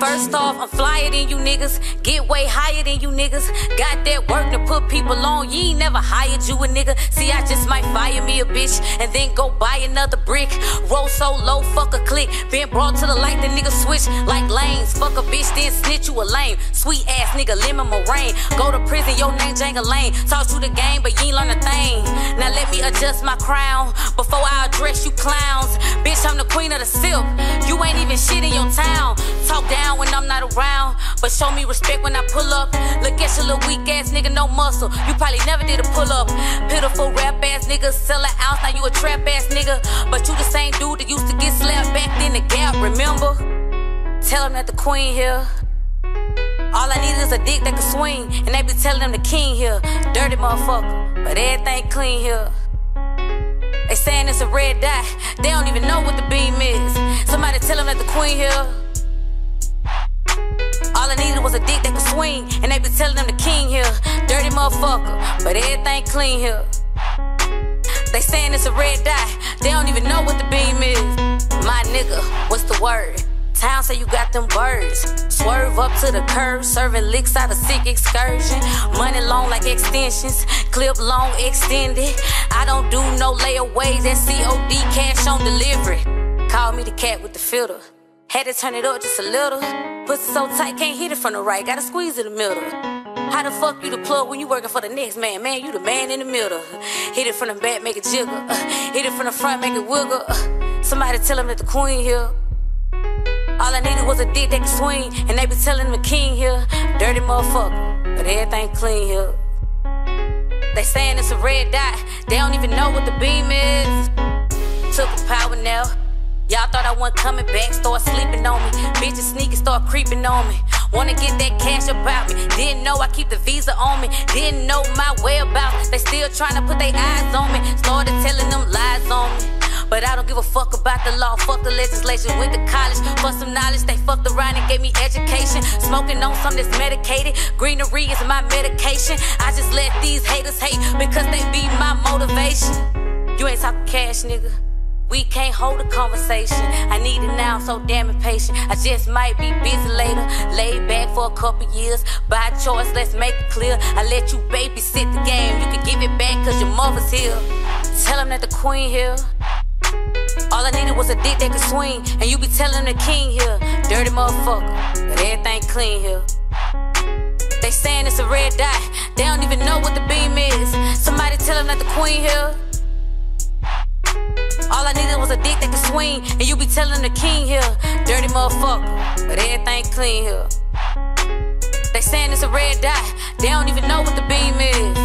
First off, I'm flyer than you niggas. Get way higher than you niggas. Got that work to put people on. You ain't never hired you a nigga. See, I just might fire me a bitch and then go buy another brick. Roll so low, fuck a click. Been brought to the light, the nigga switch like lanes. Fuck a bitch, then snitch you a lame. Sweet ass nigga, lemon meringue. Go to prison, your name Jenga Lane. Talk you the game, but you ain't learn a thing. Now let me adjust my crown before I address you clowns. Bitch, I'm the queen of the sip. You ain't even shit in your town. Talk down when I'm not around, but show me respect when I pull up. Look at your little weak ass nigga, no muscle. You probably never did a pull up. Pitiful rap ass nigga, sell an ounce, now you a trap ass nigga. But you the same dude that used to get slapped back in the gap, remember? Tell him that the queen here. All I need is a dick that can swing, and they be telling them the king here. Dirty motherfucker, but everything clean here. They saying it's a red dot, they don't even know what the beam is. Somebody tell them that the queen here. Swing, and they be telling them the king here. Dirty motherfucker, but everything clean here. They saying it's a red dot, they don't even know what the beam is. My nigga, what's the word? Town say you got them birds. Swerve up to the curb, serving licks out of sick excursion. Money long like extensions, clip long extended. I don't do no layaways, that COD cash on delivery. Call me the cat with the filter. Had to turn it up just a little. Pussy so tight, can't hit it from the right, gotta squeeze in the middle. How the fuck you the plug when you working for the next man? Man, you the man in the middle. Hit it from the back, make it jiggle. Uh, hit it from the front, make it wiggle. Uh, somebody tell him that the queen here. All I needed was a dick that could swing, and they be telling the king here, dirty motherfucker, but everything clean here. They saying it's a red dot, they don't even know what the beam is. Took a power now. Y'all thought I wasn't coming back, start sleeping on me. Bitches sneaking, start creeping on me. Wanna get that cash about me. Didn't know I keep the visa on me. Didn't know my whereabouts. They still trying to put their eyes on me. Started telling them lies on me. But I don't give a fuck about the law, fuck the legislation. Went to college for some knowledge, they fucked around and gave me education. Smoking on something that's medicated, greenery is my medication. I just let these haters hate because they be my motivation. You ain't talking cash, nigga. We can't hold a conversation. I need it now, so damn impatient. I just might be busy later. Laid back for a couple years. By choice, let's make it clear. I let you babysit the game. You can give it back cause your mother's here. Tell him that the queen here. All I needed was a dick that could swing, and you be telling the king here, dirty motherfucker, but everything clean here. They saying it's a red dot, they don't even know what the beam is. Somebody tell them that the queen here. I needed was a dick that could swing, and you be telling the king here, dirty motherfucker, but everything clean here. They saying it's a red dot, they don't even know what the beam is.